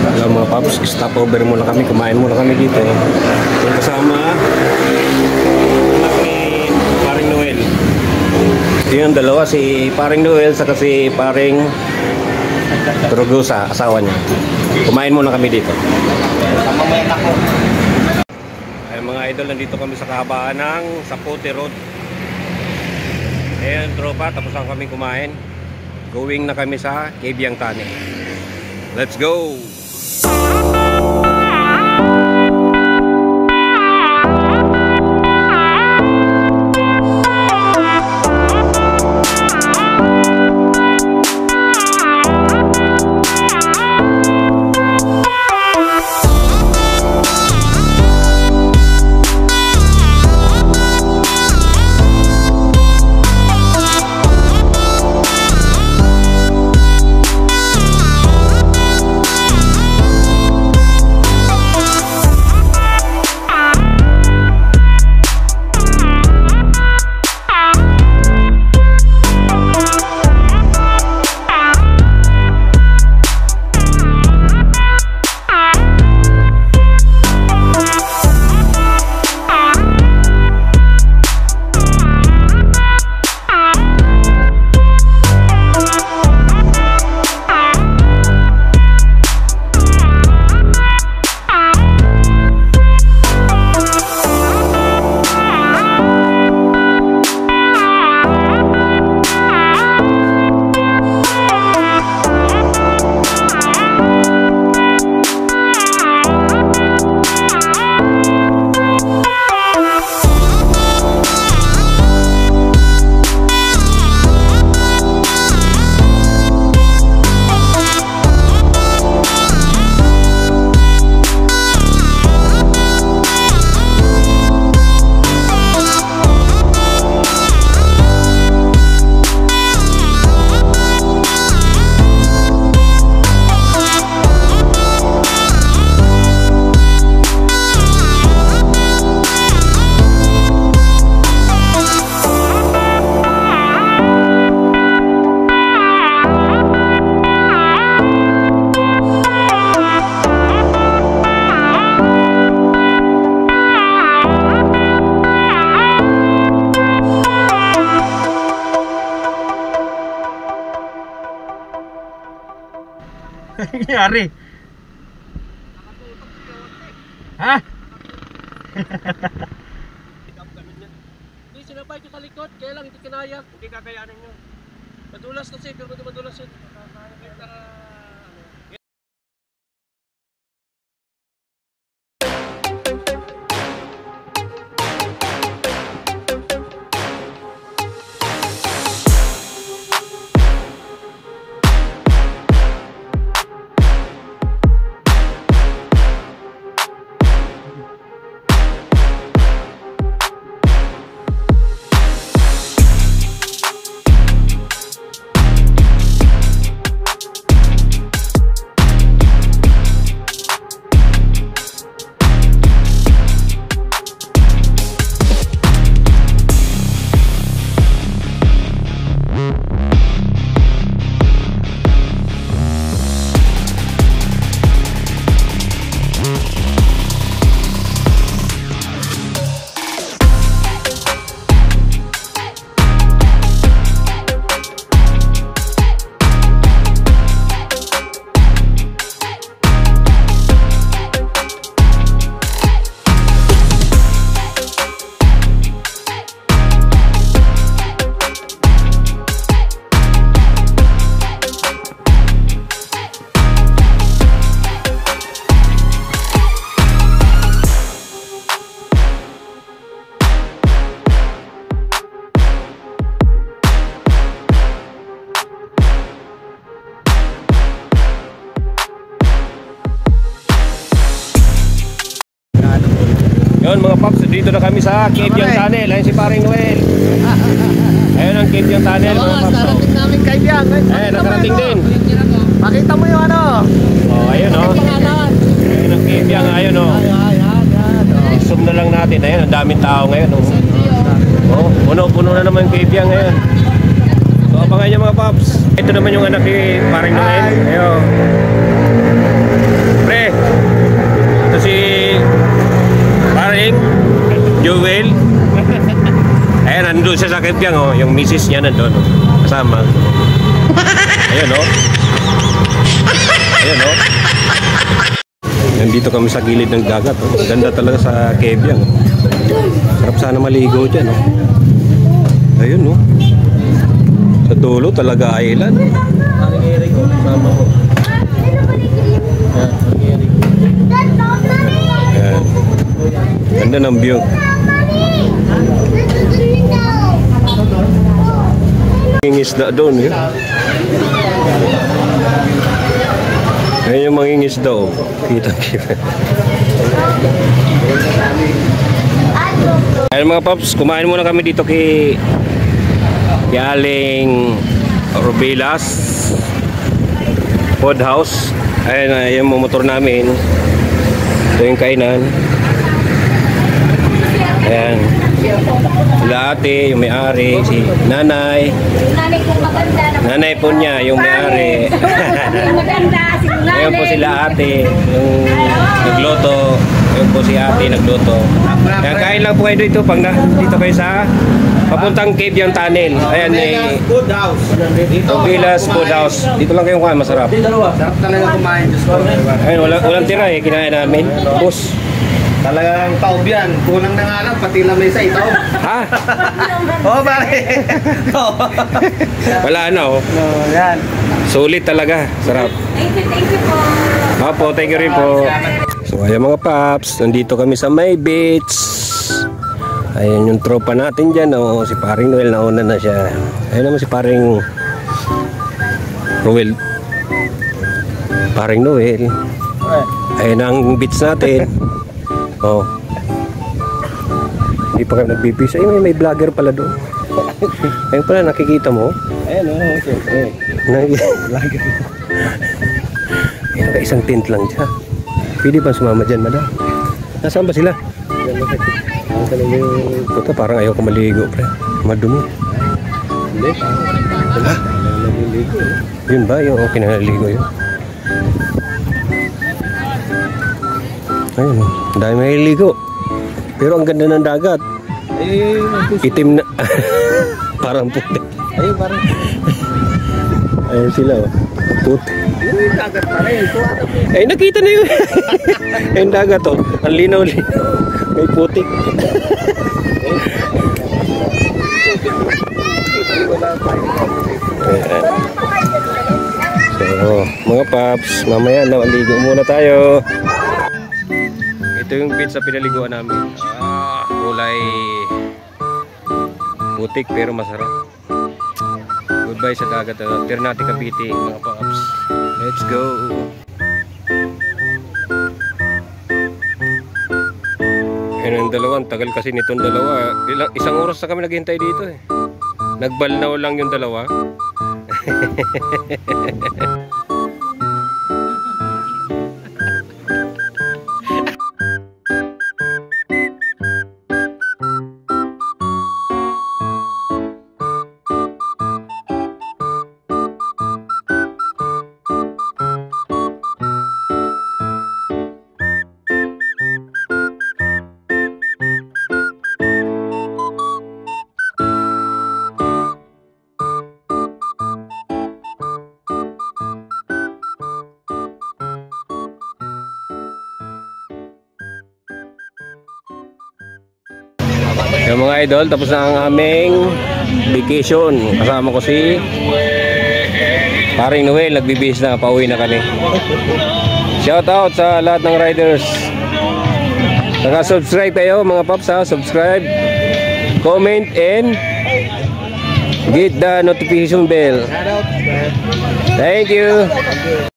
Alam mga paps, stop over muna kami, kumain muna kami dito. Yung kasama, anak ni paring Noel. Ito yung dalawa, si paring Noel saka si paring Trugosa, asawa niya. Kumain muna kami dito. Mamamayan ako. Ay mga idol, nandito kami sa kahabaan ng Sapote Road. Ayan, tropa, tapos lang kami kumain. Going na kami sa Kebyang Tani. Let's go! Oh. Nangyari? Ha? Hindi, sinabay ko sa likod, kaya lang hindi kinaya. Hindi kakayanin nyo. Madulas kasi, pero madulas yun. Kahit Yun mga paps, dito na kami sa Kebyang Tunnel. Ayun si paring Noel. Ayun ang Kebyang Tunnel mga paps. oh. Narating namin kaibigan. Eh, nakarating din. Makita mo yung ano? Oh, ayun oh. Ayun ang Kebyang, ayun oh. Oh, Zoom na lang natin. Ayun, ang daming tao ngayon. Oh, oh puno-puno na naman yung Kebyang ngayon. So, abangan niyo mga paps. Ito naman yung anak ni paring Noel. Ayun. Kebyang, oh, yung misis niya nandun, oh, kasama. Ayun, oh. Ayun, oh. Nandito kami sa gilid ng dagat. Oh. Ganda talaga sa Kebyang. Oh. Sarap sana maligo dyan. Oh. Ayun, oh. Sa dulo talaga island. Eric ko, kasama ko. Ganda ng view. Yung isda doon, yun. Ayun yung mangingis daw. Kita kita. Ayun mga paps, kumain muna kami dito kay kay Aling Rubilas Food House. Ayun, ayun yung motor namin. Ito yung kainan. Ayan. Sila ate, yung may-ari, si nanay. Nanay kong maganda na Nanay po niya, yung may-ari. maganda, sinungaling. Ayun po sila ate, yung po si ate, nagluto. Kaya kain lang po kayo dito pag na, dito kayo sa papuntang cave yung tunnel. Ayan eh, Good house. Dito. Vilas Food House. Dito lang kayo kumain, masarap. Dalawa. Sarap talaga kumain. Ayun, walang, walang tira eh, kinain namin. Bus. Talagang taob yan. Kulang na nga lang, pati lamesa ito. Ha? Oo, pare. Oo. Wala na oh. No, yan. Sulit talaga. Sarap. Thank you, thank you po. Opo, thank you rin po. So ayan mga paps, nandito kami sa May Beach. Ayan yung tropa natin dyan, oh, si paring Noel, nauna na siya. Ayan naman si paring Noel. Paring Noel. Ayan ang beach natin. Oh. Hindi pa kami nagbibis. Ay, may, may vlogger pala doon. Ayun pala, nakikita mo. Ayan, oo, siyempre. Nag- Ay, naka isang tent lang siya. Pwede ba sumama dyan, madam? Nasaan ba sila? Puta, parang ayaw ko maligo, pre. Madumi. Ha? Yun ba? Yung okay na naligo yun? Ayun, oh. Ang dami maliligo. Pero ang ganda ng dagat. Eh. Itim na. parang puti. Ayun, parang... Ayun sila, oh. Puti. Ata. Eh, nakita na yun. Yung dagat, oh. Ang linaw-linaw. May putik. Ayan. So, mga paps, mamaya naligo muna tayo. Ito yung beach sa pinaliguan namin. Ah, kulay putik pero masarap. Goodbye sa dagat. Uh, Ternate Cavite, mga paps. Let's go. Yan ang dalawang, tagal kasi nitong dalawa. Ilang, isang oras na kami naghihintay dito eh. Nagbalnaw lang yung dalawa. Yung mga idol, tapos na ang aming vacation. Kasama ko si Paring Noel, nagbibihis na, pauwi na kami. Shout out sa lahat ng riders. Naka-subscribe kayo mga paps ha, subscribe, comment and hit the notification bell. Thank you.